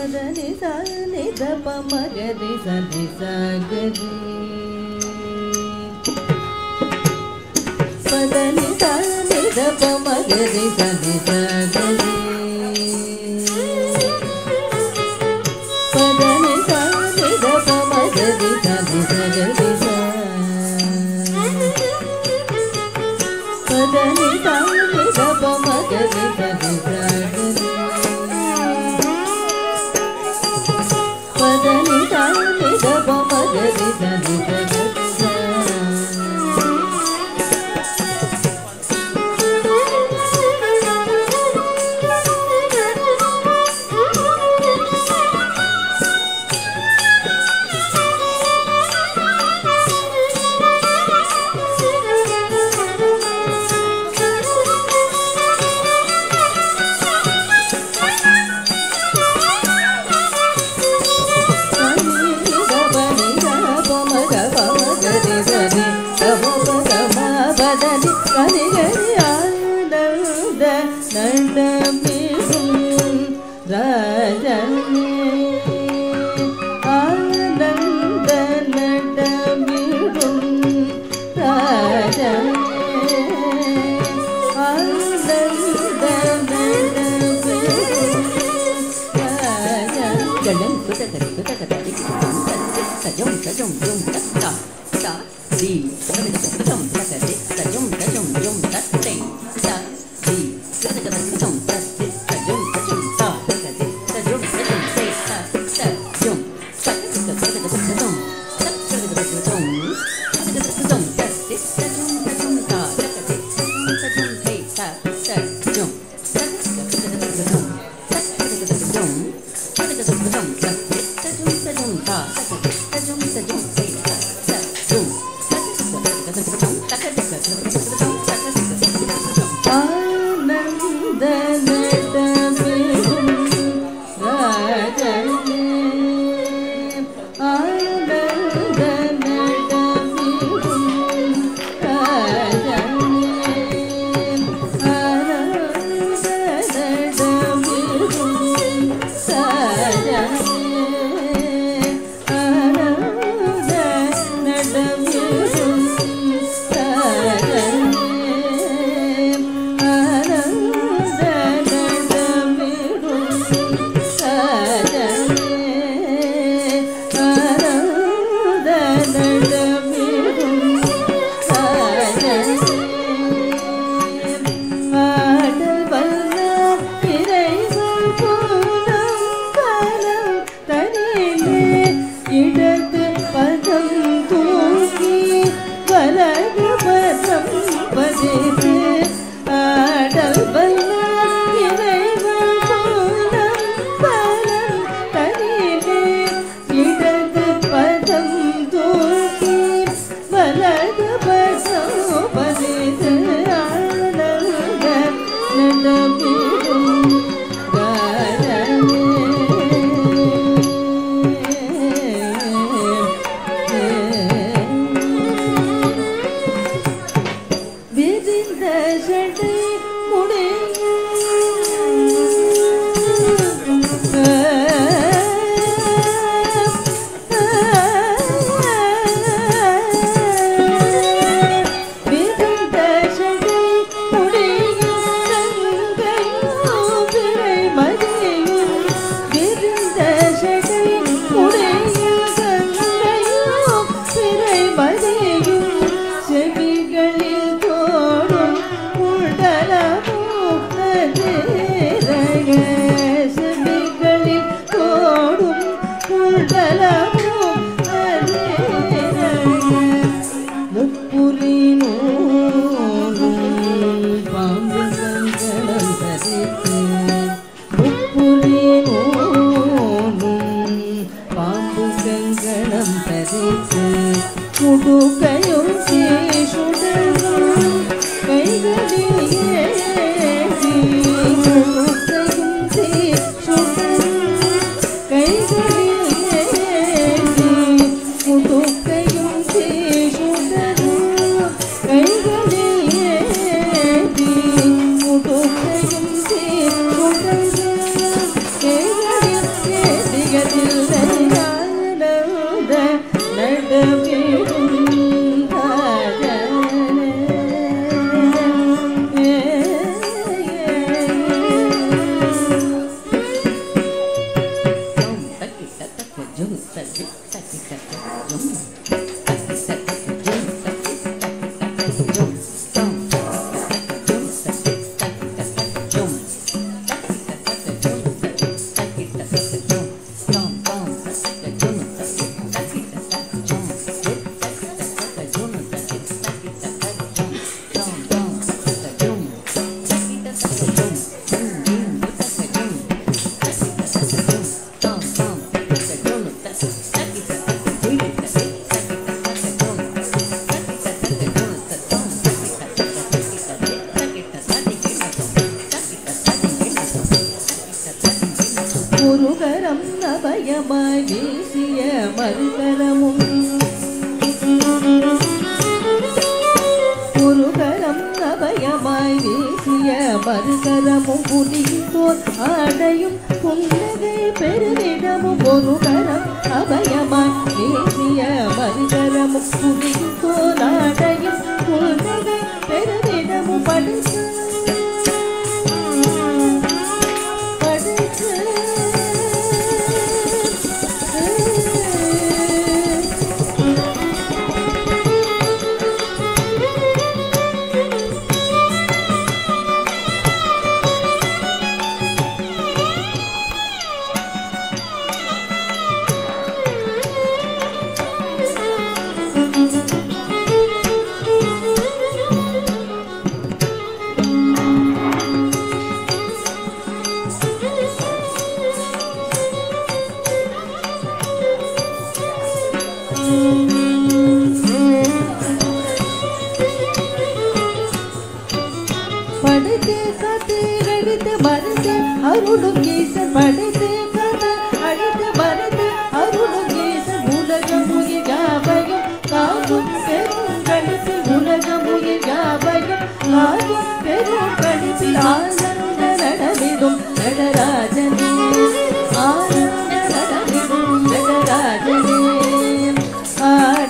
పదని సని దప మగది సని సాగరి పదని సని దప మగది సని సాగరి పదని సని దప మగది సని సగరి పదని సని దప మగది సని the I dum, dum, da, da, da. present மதுகரம் நபயமாய் வீசிய மதுகரமும் குருகரம் நபயமாய் வீசிய மதுகரமும் புலித்தோர் ஆடையும் புன்னகை பெருமிடமும் ஒருகரம் அபயமாய் வீசிய மதுகரமும் புலித்தோர் ஆடையும் புன்னகை பெருமிடமும் படுத்த படைத்து காத்து அழித்து மறந்து அருளும் ஈசன் படைத்து காத்து அழித்து மறந்து அருளும் ஈசன் உலகம் உயிர் யாவையும் காக்கும் பெரும் கழிப்பில் உலகம் உயிர் யாவையும் காக்கும் பெரும் கழிப்பில் ஆனந்த